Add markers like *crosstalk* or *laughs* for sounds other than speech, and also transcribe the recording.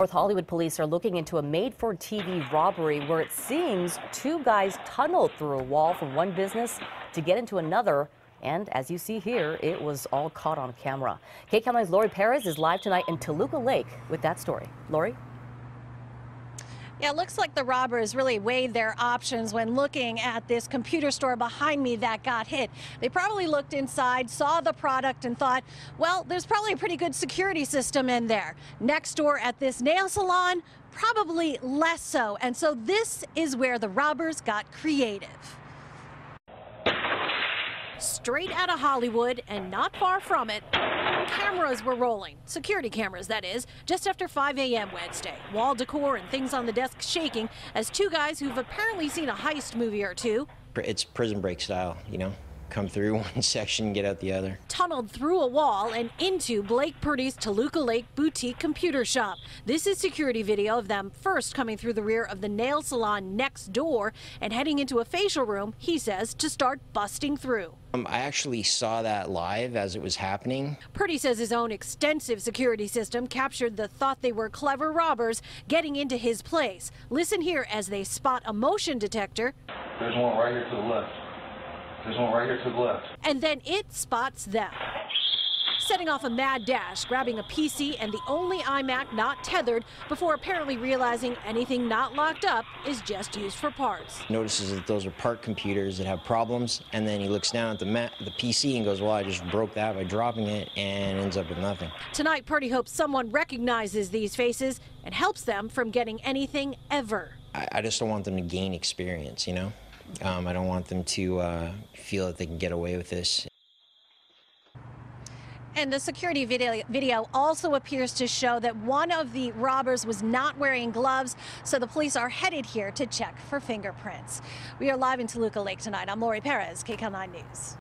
North Hollywood police are looking into a made-for-TV robbery where it seems two guys tunneled through a wall from one business to get into another. And as you see here, it was all caught on camera. KCAL 9's Laurie Perez is live tonight in Toluca Lake with that story. Laurie? Yeah, it looks like the robbers really weighed their options when looking at this computer store behind me that got hit. They probably looked inside, saw the product, and thought, well, there's probably a pretty good security system in there. Next door at this nail salon, probably less so. And so this is where the robbers got creative straight out of Hollywood and not far from it. Cameras were rolling, security cameras, that is, just after 5 a.m. Wednesday. Wall decor and things on the desk shaking as two guys who've apparently seen a heist movie or two. It's prison break style, you know? Come through *laughs* one section, and get out the other. Tunneled through a wall and into Blake Purdy's Toluca Lake boutique computer shop. This is security video of them first coming through the rear of the nail salon next door and heading into a facial room, he says, to start busting through. Um, I actually saw that live as it was happening. Purdy says his own extensive security system captured the thought they were clever robbers getting into his place. Listen here as they spot a motion detector. There's one right here to the left. There's one right here to the left. And then it spots them. Setting off a mad dash, grabbing a PC and the only iMac not tethered before apparently realizing anything not locked up is just used for parts. Notices that those are part computers that have problems, and then he looks down at the, the PC and goes, well, I just broke that by dropping it, and ends up with nothing. Tonight, Purdy hopes someone recognizes these faces and helps them from getting anything ever. I, I just don't want them to gain experience, you know? Um, I don't want them to uh, feel that they can get away with this. And the security video, video also appears to show that one of the robbers was not wearing gloves, so the police are headed here to check for fingerprints. We are live in Toluca Lake tonight. I'm Laurie Perez, KCAL 9 News.